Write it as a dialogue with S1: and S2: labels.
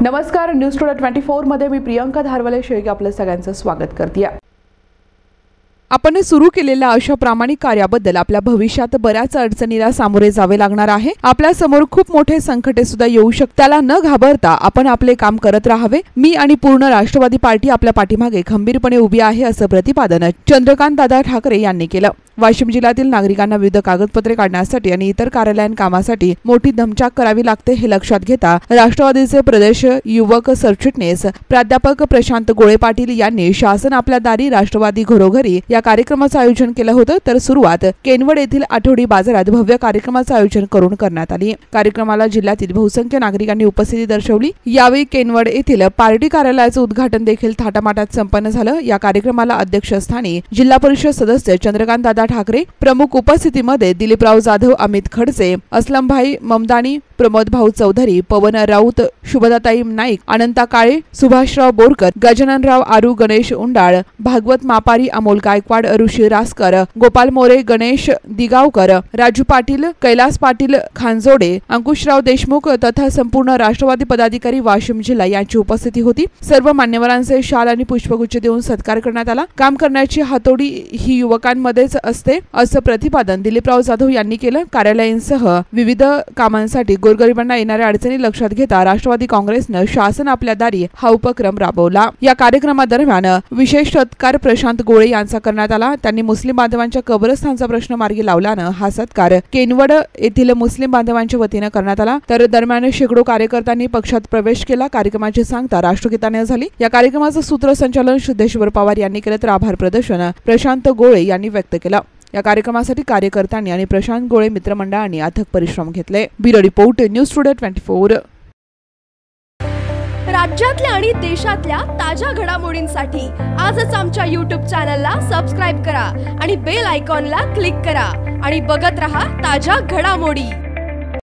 S1: नमस्कार news today twenty फोरमध्ये मी प्रियंका धारवले शेळके आपल्या सगळ्यांचं स्वागत करते. आपण सुरू केलेल्या अशा प्रामाणिक कार्याबद्दल आपल्या भविष्यात बऱ्याच अडचणीला सामोरे जावे लागणार आहे. आपल्यासमोर खूप मोठे संकटे सुद्धा येऊ शकतात. त्याला न घाबरता आपण आपले काम करत राहावे. मी आणि पूर्ण राष्ट्रवादी पार्टी आपल्या पाठीमागे खंबीरपणे उभी आहे असं प्रतिपादन चंद्रकांत दादा ठाकरे यांनी केलं. वाशिम जिल्ह्यातील नागरिकांना विविध कागदपत्रे काढण्यासाठी आणि इतर कार्यालयीन कामासाठी मोठी धमचाक करावी लागते हे लक्षात घेता राष्ट्रवादीचे प्रदेश युवक सरचिटणीस प्राध्यापक प्रशांत गोळे पाटील यांनी शासन आपल्या दारी राष्ट्रवादी घरोघरी या कार्यक्रमाचं आयोजन केलं होतं. तर सुरुवात केनवड येथील आठवडी बाजारात भव्य कार्यक्रमाचं आयोजन करून करण्यात आली. कार्यक्रमाला जिल्ह्यातील बहुसंख्य नागरिकांनी उपस्थिती दर्शवली. यावेळी केनवड येथील पार्टी कार्यालयाचं उद्घाटन देखील थाटामाटात संपन्न झालं. या कार्यक्रमाला अध्यक्षस्थानी जिल्हा परिषद सदस्य चंद्रकांत दादा ठाकरे प्रमुख उपस्थितीमध्ये दिलीपराव जाधव अमित खडसे असलमभाई ममदानी प्रमोद भाऊ चौधरी पवन राऊत शुभदाताई नाईक अनंता काळे सुभाषराव बोरकर गजाननराव आरू गणेश उंडाळ भागवत मापारी अमोल गायकवाड ऋषी रासकर गोपाल मोरे गणेश दिगावकर राजू पाटील कैलास पाटील खानजोडे अंकुशराव देशमुख तथा संपूर्ण राष्ट्रवादी पदाधिकारी वाशिम जिल्हा यांची उपस्थिती होती. सर्व मान्यवरांचे शाल आणि पुष्पगुच्छ देऊन सत्कार करण्यात आला. काम करण्याची हातोडी ही युवकांमध्येच असते असं प्रतिपादन दिलीपराव जाधव यांनी केलं. कार्यालयांसह विविध कामांसाठी गोरगरिबांना येणाऱ्या अडचणी लक्षात घेता राष्ट्रवादी काँग्रेसनं शासन आपल्या दारी हा उपक्रम राबवला. या कार्यक्रमादरम्यान विशेष सत्कार प्रशांत गोळे यांचा करण्यात आला. त्यांनी मुस्लिम बांधवांच्या कब्रस्थानचा प्रश्न मार्गी लावल्यानं हा सत्कार केनवड येथील मुस्लिम बांधवांच्या वतीनं करण्यात आला. तर दरम्यान शेकडो कार्यकर्त्यांनी पक्षात प्रवेश केला. कार्यक्रमाची सांगता राष्ट्रगीताने झाली. या कार्यक्रमाचं सूत्रसंचालन सिद्धेश्वर पवार यांनी केलं तर आभार प्रदर्शन प्रशांत गोळे यांनी व्यक्त केलं. या कार्यक्रमासाठी कार्यकर्त्यांनी आणि प्रशांत गोळे मित्रमंडळांनी अथक परिश्रम घेतले. Bureau report news today twenty four.
S2: राज्यातल्या आणि देशातल्या ताज्या घडामोडींसाठी आजच आमच्या यूट्यूब चॅनलला सबस्क्राईब करा आणि बेल आयकॉनला क्लिक करा आणि बघत रहा ताज्या घडामोडी.